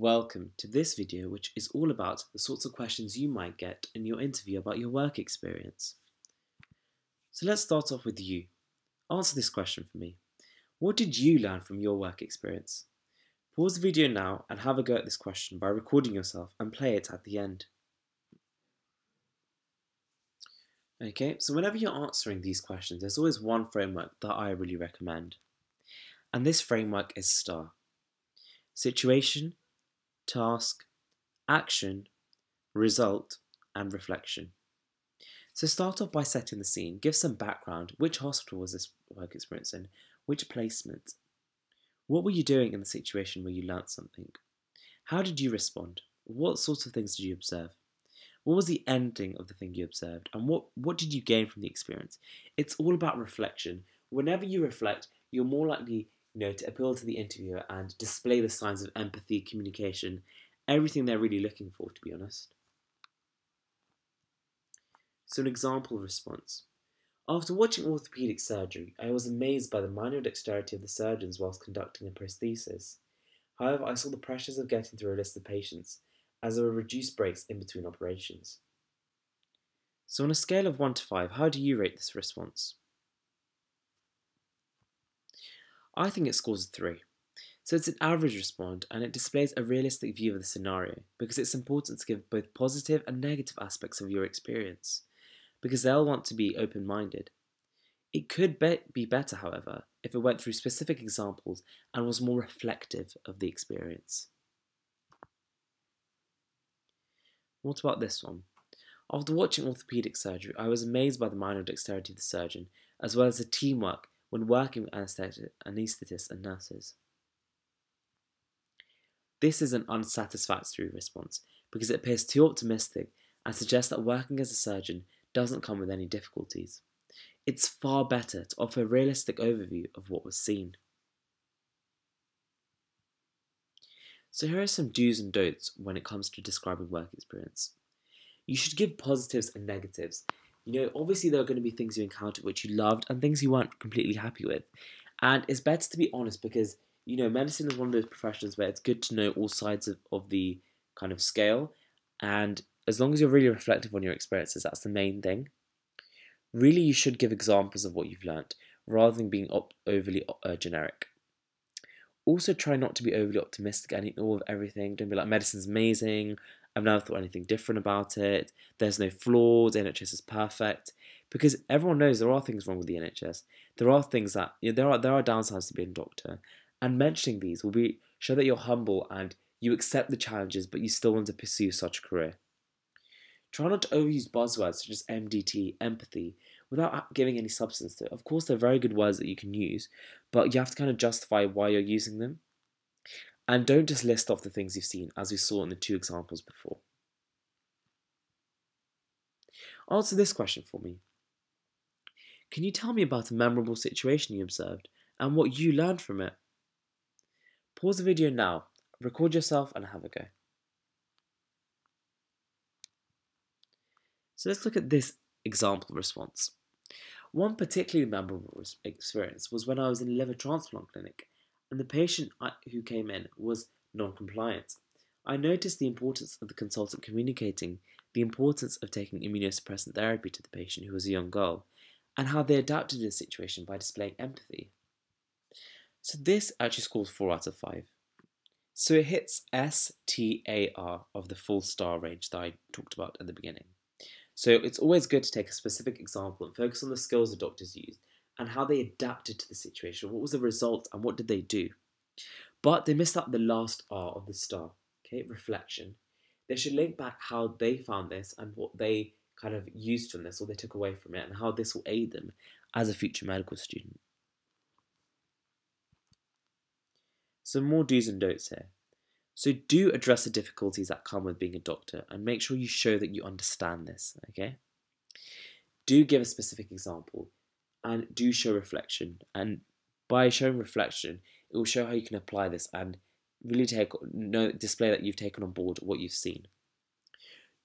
Welcome to this video which is all about the sorts of questions you might get in your interview about your work experience. So let's start off with you. Answer this question for me. What did you learn from your work experience? Pause the video now and have a go at this question by recording yourself and play it at the end. Okay, so whenever you're answering these questions, there's always one framework that I really recommend. And this framework is STAR. Situation, task, action, result, and reflection. So start off by setting the scene. Give some background. Which hospital was this work experience in? Which placement? What were you doing in the situation where you learnt something? How did you respond? What sorts of things did you observe? What was the ending of the thing you observed? And what, what did you gain from the experience? It's all about reflection. Whenever you reflect, you're more likely you know, to appeal to the interviewer and display the signs of empathy, communication, everything they're really looking for, to be honest. So, an example response. After watching orthopedic surgery, I was amazed by the minor dexterity of the surgeons whilst conducting a prosthesis. However, I saw the pressures of getting through a list of patients, as there were reduced breaks in between operations. So, on a scale of 1 to 5, how do you rate this response? I think it scores a 3. So it's an average response and it displays a realistic view of the scenario because it's important to give both positive and negative aspects of your experience because they'll want to be open minded. It could be, be better, however, if it went through specific examples and was more reflective of the experience. What about this one? After watching orthopedic surgery, I was amazed by the minor dexterity of the surgeon, as well as the teamwork when working with anaesthetists and nurses. This is an unsatisfactory response because it appears too optimistic and suggests that working as a surgeon doesn't come with any difficulties. It's far better to offer a realistic overview of what was seen. So here are some do's and don'ts when it comes to describing work experience. You should give positives and negatives you know, obviously there are going to be things you encountered which you loved and things you weren't completely happy with. And it's better to be honest because, you know, medicine is one of those professions where it's good to know all sides of, of the kind of scale. And as long as you're really reflective on your experiences, that's the main thing. Really, you should give examples of what you've learnt rather than being op- overly uh, generic. Also, try not to be overly optimistic and ignore everything. Don't be like, medicine's amazing, I've never thought anything different about it. There's no flaws. NHS is perfect because everyone knows there are things wrong with the NHS. There are things that you know, there are there are downsides to being a doctor, and mentioning these will be show that you're humble and you accept the challenges, but you still want to pursue such a career. Try not to overuse buzzwords such as MDT, empathy, without giving any substance to it. Of course, they're very good words that you can use, but you have to kind of justify why you're using them. And don't just list off the things you've seen, as we saw in the two examples before. Answer this question for me. Can you tell me about a memorable situation you observed and what you learned from it? Pause the video now, record yourself, and have a go. So let's look at this example response. One particularly memorable experience was when I was in a liver transplant clinic and the patient who came in was non compliant. I noticed the importance of the consultant communicating the importance of taking immunosuppressant therapy to the patient who was a young girl and how they adapted to the situation by displaying empathy. So this actually scores 4 out of 5. So it hits S T A R of the full star range that I talked about at the beginning. So it's always good to take a specific example and focus on the skills the doctors used and how they adapted to the situation. What was the result and what did they do? But they missed out the last R of the star, okay, reflection. They should link back how they found this and what they kind of used from this or they took away from it and how this will aid them as a future medical student. Some more do's and don'ts here. So do address the difficulties that come with being a doctor and make sure you show that you understand this, okay? Do give a specific example and do show reflection. And by showing reflection, it will show how you can apply this and really take no display that you've taken on board what you've seen.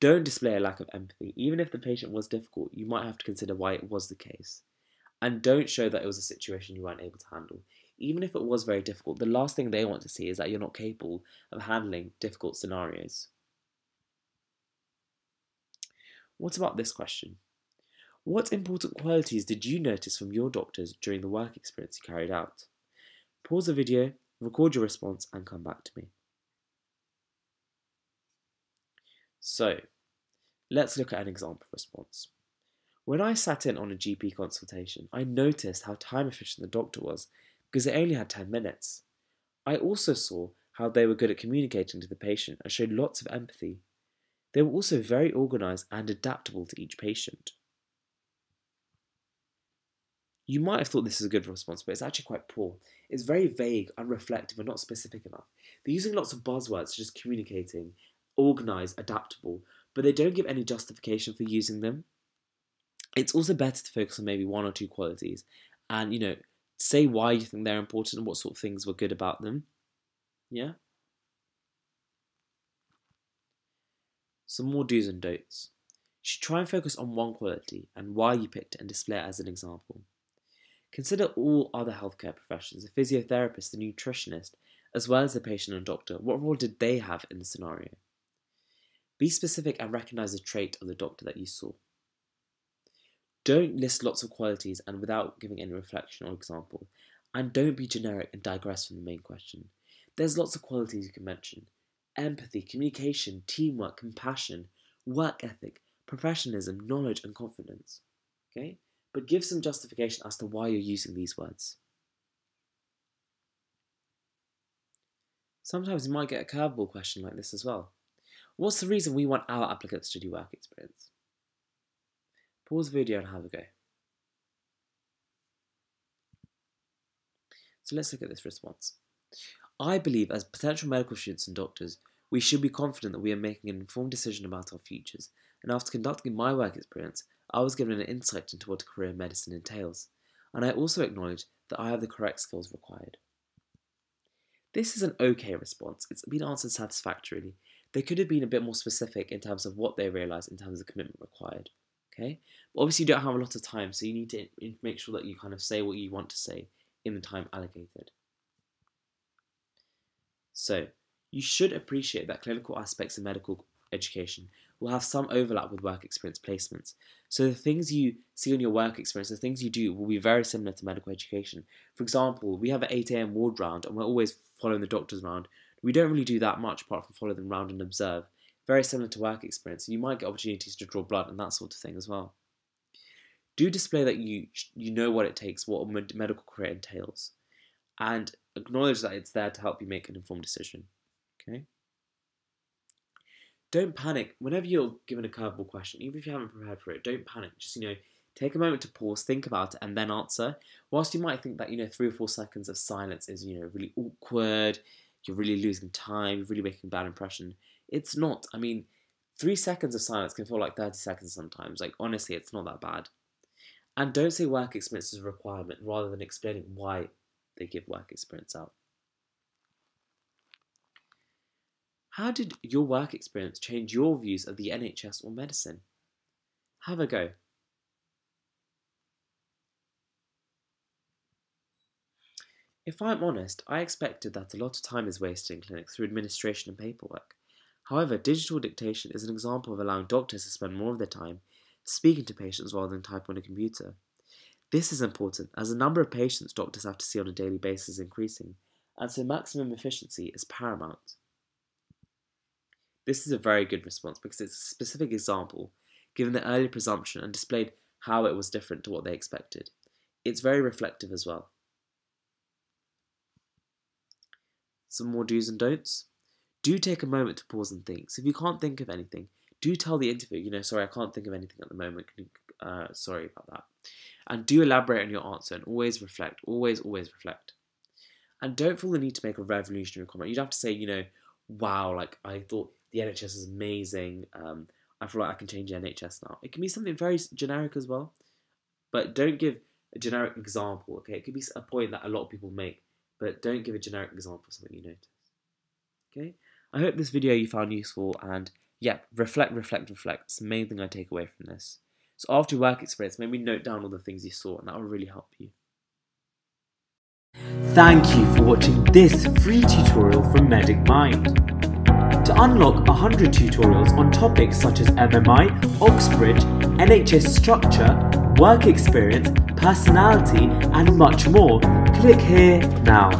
Don't display a lack of empathy. Even if the patient was difficult, you might have to consider why it was the case. And don't show that it was a situation you weren't able to handle. even if it was very difficult, the last thing they want to see is that you're not capable of handling difficult scenarios. What about this question? What important qualities did you notice from your doctors during the work experience you carried out? Pause the video, record your response, and come back to me. So, let's look at an example response. When I sat in on a GP consultation, I noticed how time efficient the doctor was because they only had 10 minutes. I also saw how they were good at communicating to the patient and showed lots of empathy. They were also very organised and adaptable to each patient. You might have thought this is a good response, but it's actually quite poor. It's very vague, unreflective, and not specific enough. They're using lots of buzzwords, just communicating, organised, adaptable, but they don't give any justification for using them it's also better to focus on maybe one or two qualities and, you know, say why you think they're important and what sort of things were good about them. Yeah? Some more do's and don'ts. You should try and focus on one quality and why you picked it and display it as an example. Consider all other healthcare professions, the physiotherapist, the nutritionist, as well as the patient and doctor. What role did they have in the scenario? Be specific and recognize the trait of the doctor that you saw. Don't list lots of qualities and without giving any reflection or example. And don't be generic and digress from the main question. There's lots of qualities you can mention empathy, communication, teamwork, compassion, work ethic, professionalism, knowledge, and confidence. Okay? But give some justification as to why you're using these words. Sometimes you might get a curveball question like this as well. What's the reason we want our applicants to do work experience? Pause the video and have a go. So let's look at this response. I believe as potential medical students and doctors, we should be confident that we are making an informed decision about our futures, and after conducting my work experience, I was given an insight into what a career in medicine entails, and I also acknowledge that I have the correct skills required. This is an okay response, it's been answered satisfactorily. They could have been a bit more specific in terms of what they realise in terms of commitment required. Okay, but obviously you don't have a lot of time, so you need to make sure that you kind of say what you want to say in the time allocated. So, you should appreciate that clinical aspects of medical education will have some overlap with work experience placements. So the things you see on your work experience, the things you do will be very similar to medical education. For example, we have an 8am ward round and we're always following the doctors around. We don't really do that much apart from follow them around and observe very similar to work experience. You might get opportunities to draw blood and that sort of thing as well. Do display that you you know what it takes, what a medical career entails, and acknowledge that it's there to help you make an informed decision. Okay. Don't panic whenever you're given a curveball question, even if you haven't prepared for it. Don't panic. Just you know, take a moment to pause, think about it, and then answer. Whilst you might think that you know three or four seconds of silence is you know really awkward, you're really losing time, you're really making a bad impression. It's not. I mean, three seconds of silence can feel like 30 seconds sometimes. Like, honestly, it's not that bad. And don't say work experience is a requirement rather than explaining why they give work experience out. How did your work experience change your views of the NHS or medicine? Have a go. If I'm honest, I expected that a lot of time is wasted in clinics through administration and paperwork. However, digital dictation is an example of allowing doctors to spend more of their time speaking to patients rather than typing on a computer. This is important as the number of patients doctors have to see on a daily basis is increasing, and so maximum efficiency is paramount. This is a very good response because it's a specific example, given the early presumption and displayed how it was different to what they expected. It's very reflective as well. Some more do's and don'ts do take a moment to pause and think. So if you can't think of anything, do tell the interviewer, you know, sorry, I can't think of anything at the moment. Uh, sorry about that. And do elaborate on your answer and always reflect, always, always reflect. And don't feel the need to make a revolutionary comment. You'd have to say, you know, wow, like I thought the NHS is amazing. Um, I feel like I can change the NHS now. It can be something very generic as well, but don't give a generic example. Okay, it could be a point that a lot of people make, but don't give a generic example of something you notice. Okay, I hope this video you found useful and yeah, reflect, reflect, reflect. It's the main thing I take away from this. So after work experience, maybe note down all the things you saw and that will really help you. Thank you for watching this free tutorial from Medic Mind. To unlock 100 tutorials on topics such as MMI, Oxbridge, NHS structure, work experience, personality and much more, click here now.